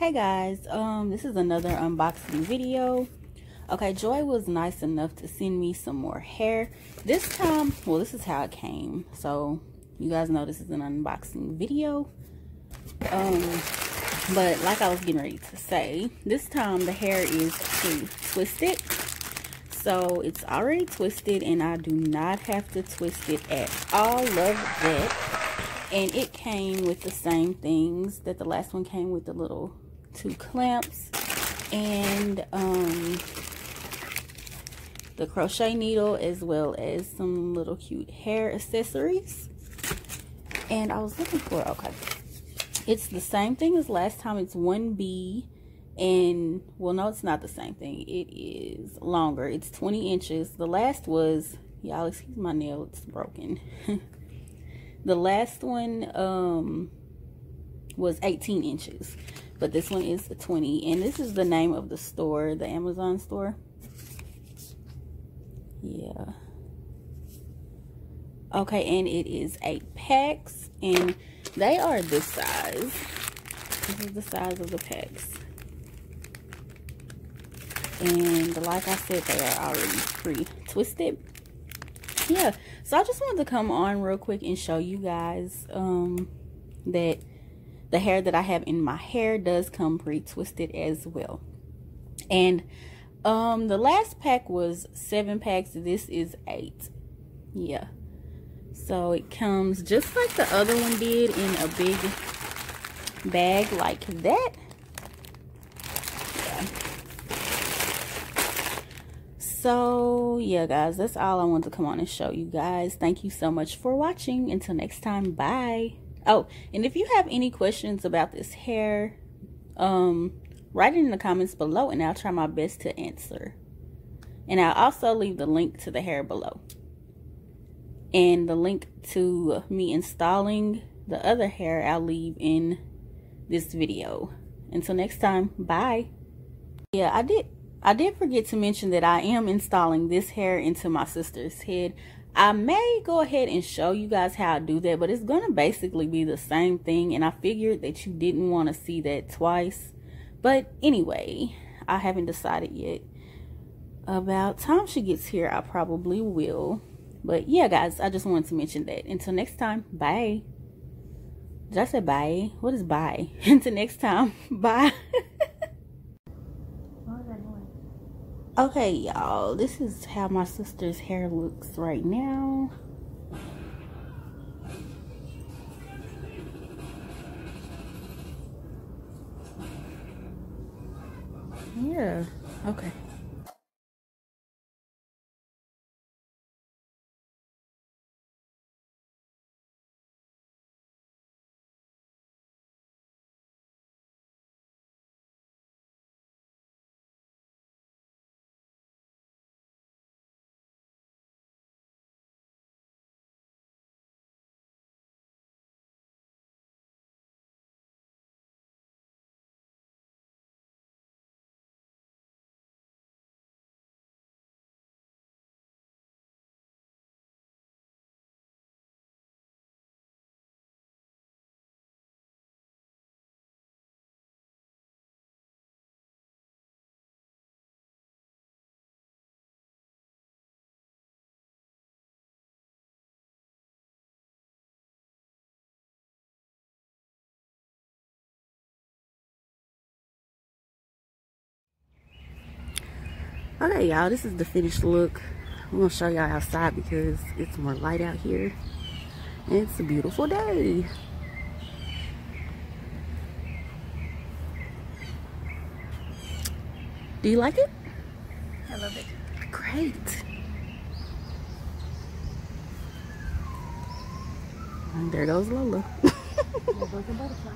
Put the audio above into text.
hey guys. Um this is another unboxing video. Okay joy was nice enough to send me some more hair. This time well this is how it came. So you guys know this is an unboxing video. Um but like i was getting ready to say this time the hair is twisted. So it's already twisted and i do not have to twist it at all. Love that. And it came with the same things that the last one came with the little two clamps and um, the crochet needle as well as some little cute hair accessories. And I was looking for okay. It's the same thing as last time. It's 1B and well no it's not the same thing. It is longer. It's 20 inches. The last was y'all excuse my nail it's broken. The last one um was 18 inches but this one is 20 and this is the name of the store the amazon store. Yeah. Okay and it is eight packs and they are this size. This is the size of the packs. And like i said they are already pre-twisted. Yeah so i just wanted to come on real quick and show you guys um that the hair that I have in my hair does come pre-twisted as well. And um the last pack was seven packs. This is eight. Yeah. So it comes just like the other one did in a big bag like that. Yeah. So yeah guys, that's all I want to come on and show you guys. Thank you so much for watching. Until next time, bye. Oh, and if you have any questions about this hair, um, write it in the comments below and I'll try my best to answer. And I'll also leave the link to the hair below. And the link to me installing the other hair I'll leave in this video. Until next time, bye. Yeah, I did I did forget to mention that I am installing this hair into my sister's head. I may go ahead and show you guys how I do that, but it's going to basically be the same thing. And I figured that you didn't want to see that twice. But anyway, I haven't decided yet. About time she gets here, I probably will. But yeah, guys, I just wanted to mention that. Until next time, bye. Did I say bye? What is bye? Until next time, bye. Okay, y'all, this is how my sister's hair looks right now. Yeah, okay. Okay y'all this is the finished look. I'm gonna show y'all outside because it's more light out here. And it's a beautiful day. Do you like it? I love it. Great. And there goes lola. There goes a butterfly